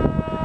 you